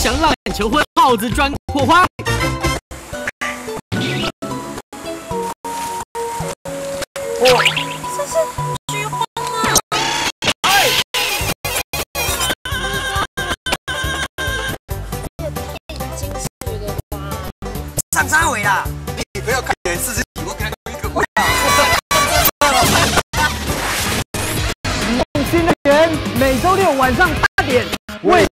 想浪姐求婚，耗子专破坏。哇！这是菊花吗？上三围啦！你不要看你自己，我看过一个会啊。放心的人，每周六晚上八点为。